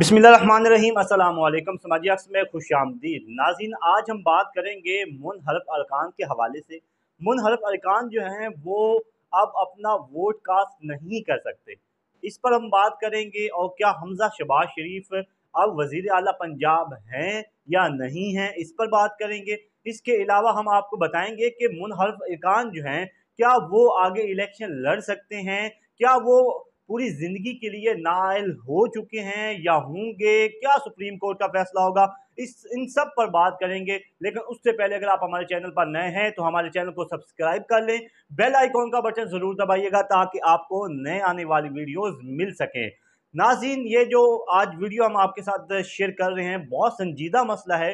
अस्सलाम समाजी अक्स में खुश आमदीद नाजिन आज हम बात करेंगे मुनहरफ अरकान के हवाले से। मुनहरफ अरकान जो हैं, वो अब अपना वोट कास्ट नहीं कर सकते। इस पर हम बात करेंगे, और क्या हमजा शबाज शरीफ अब वज़ीर अला पंजाब हैं या नहीं हैं, इस पर बात करेंगे। इसके अलावा हम आपको बताएँगे कि मुनहरफ अरकान जो हैं, क्या वो आगे इलेक्शन लड़ सकते हैं? क्या वो पूरी ज़िंदगी के लिए नायल हो चुके हैं या होंगे? क्या सुप्रीम कोर्ट का फैसला होगा? इस, इन सब पर बात करेंगे। लेकिन उससे पहले अगर आप हमारे चैनल पर नए हैं तो हमारे चैनल को सब्सक्राइब कर लें। बेल आइकॉन का बटन ज़रूर दबाइएगा ताकि आपको नए आने वाली वीडियोस मिल सकें। नाजीन ये जो आज वीडियो हम आपके साथ शेयर कर रहे हैं, बहुत संजीदा मसला है।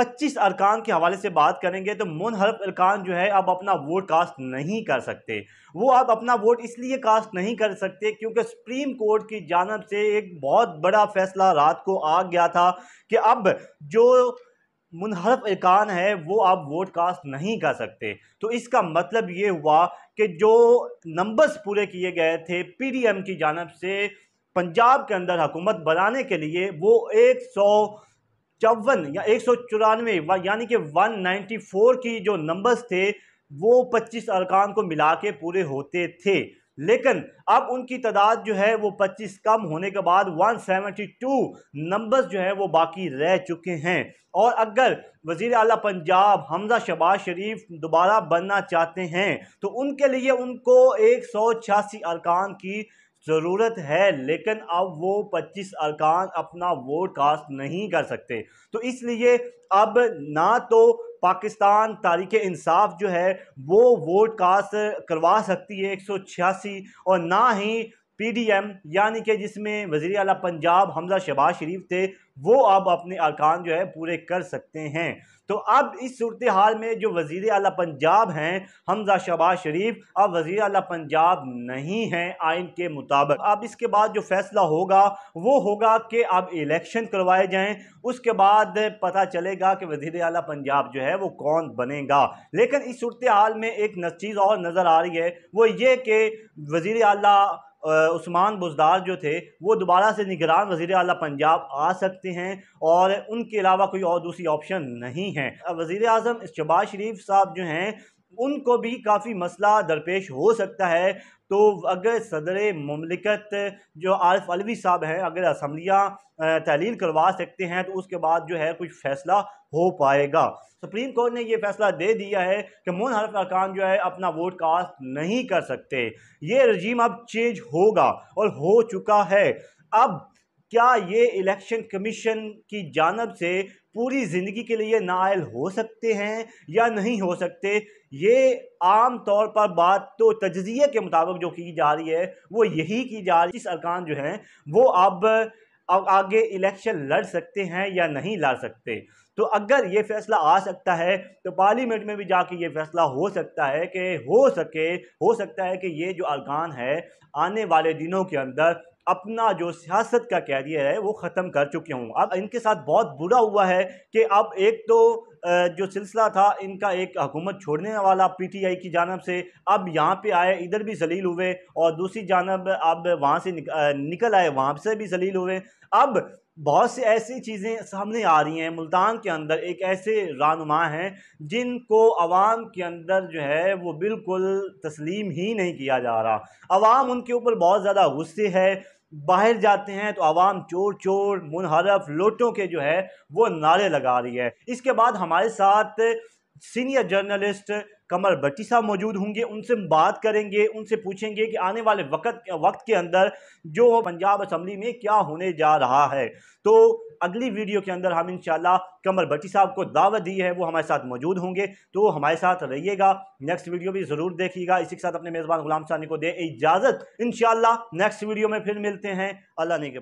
पच्चीस अरकान के हवाले से बात करेंगे तो मुनहरफ अरकान जो है, अब अपना वोट कास्ट नहीं कर सकते। वो अब अपना वोट इसलिए कास्ट नहीं कर सकते क्योंकि सुप्रीम कोर्ट की जानब से एक बहुत बड़ा फैसला रात को आ गया था कि अब जो मुनहरफ अरकान है, वो अब वोट कास्ट नहीं कर सकते। तो इसका मतलब ये हुआ कि जो नंबर्स पूरे किए गए थे पीडीएम की जानब से, पंजाब के अंदर हुकूमत बनाने के लिए वो एक सौ चौवन या एक सौ चौरानवे यानी कि 194 की जो नंबर्स थे, वो 25 अरकान को मिला के पूरे होते थे। लेकिन अब उनकी तादाद जो है, वो 25 कम होने के बाद 172 नंबर्स जो है, वो बाकी रह चुके हैं। और अगर वज़ीर अला पंजाब हमजा शबाज शरीफ दोबारा बनना चाहते हैं तो उनके लिए उनको एक सौ छियासी अरकान की ज़रूरत है, लेकिन अब वो 25 अरकान अपना वोट कास्ट नहीं कर सकते। तो इसलिए अब ना तो पाकिस्तान तारीख इंसाफ जो है, वो वोट कास्ट करवा सकती है एक सौ छियासी और ना ही पीडीएम यानी कि जिसमें वज़ी अला पंजाब हमजा शबाज शरीफ थे, वो अब अपने अरकान जो है पूरे कर सकते हैं। तो अब इस सूरत हाल में जो वज़ी अला पंजाब हैं, हमजा शबाज शरीफ, अब वज़ी अला पंजाब नहीं हैं आइन के मुताबिक। अब इसके बाद जो फैसला होगा, वो होगा कि अब इलेक्शन करवाए जाएँ, उसके बाद पता चलेगा कि वज़ी अला पंजाब जो है वो कौन बनेगा। लेकिन इस सूरत हाल में एक चीज़ और नज़र आ रही है, वो ये कि वज़ी अला उस्मान बुजदार जो थे, वो दोबारा से निगरान वज़ी अला पंजाब आ सकते हैं और उनके अलावा कोई और दूसरी ऑप्शन नहीं है। वज़ी अजम शबाज शरीफ साहब जो हैं उनको भी काफ़ी मसला दरपेश हो सकता है। तो अगर सदर ममलिकत जो आरफ अलवी साहब हैं, अगर असम्बलियाँ तहलील करवा सकते हैं तो उसके बाद जो है कुछ फ़ैसला हो पाएगा। सुप्रीम कोर्ट ने यह फैसला दे दिया है कि मुन हरफ अरकान जो है अपना वोट कास्ट नहीं कर सकते। ये रजीम अब चेंज होगा और हो चुका है। अब क्या ये इलेक्शन कमीशन की जानब से पूरी ज़िंदगी के लिए नायल हो सकते हैं या नहीं हो सकते? ये आम तौर पर बात तो तजिए के मुताबिक जो की जा रही है, वो यही की जा रही है। इस अरकान जो हैं, वो अब अब आगे इलेक्शन लड़ सकते हैं या नहीं लड़ सकते? तो अगर ये फैसला आ सकता है तो पार्लियामेंट में भी जाके ये फैसला हो सकता है कि हो सके, हो सकता है कि ये जो अरकान है, आने वाले दिनों के अंदर अपना जो सियासत का कैरियर है वो ख़त्म कर चुके हूँ। अब इनके साथ बहुत बुरा हुआ है कि अब एक तो जो सिलसिला था इनका एक हुकूमत छोड़ने वाला पीटीआई की जानब से अब यहाँ पे आए इधर भी जलील हुए और दूसरी जानब अब वहाँ से निक, निकल आए वहाँ से भी जलील हुए। अब बहुत सी ऐसी चीज़ें सामने आ रही हैं, मुल्तान के अंदर एक ऐसे रहनुमा हैं, जिनको आवाम के अंदर जो है वो बिल्कुल तस्लीम ही नहीं किया जा रहा। आवाम उनके ऊपर बहुत ज़्यादा गुस्से है, बाहर जाते हैं तो आवाम चोर चोर मुनहरफ, लोटों के जो है वो नारे लगा रही है। इसके बाद हमारे साथ सीनियर जर्नलिस्ट कमर भट्टी साहब मौजूद होंगे, उनसे बात करेंगे, उनसे पूछेंगे कि आने वाले वक्त वक्त के अंदर जो पंजाब असम्बली में क्या होने जा रहा है। तो अगली वीडियो के अंदर हम इंशाल्लाह कमर भट्टी साहब को दावत दी है, वो हमारे साथ मौजूद होंगे। तो हमारे साथ रहिएगा नेक्स्ट वीडियो भी ज़रूर देखिएगा। इसी के साथ अपने मेज़बान गुलाम सानी को दे इजाज़त। इन नेक्स्ट वीडियो में फिर मिलते हैं। अल्लाह ने के